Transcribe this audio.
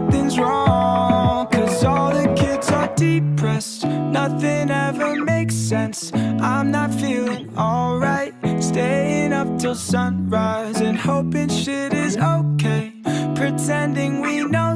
nothing's wrong Cause all the kids are depressed. Nothing ever makes sense. I'm not feeling alright. Staying up till sunrise And hoping shit is okay. Pretending we know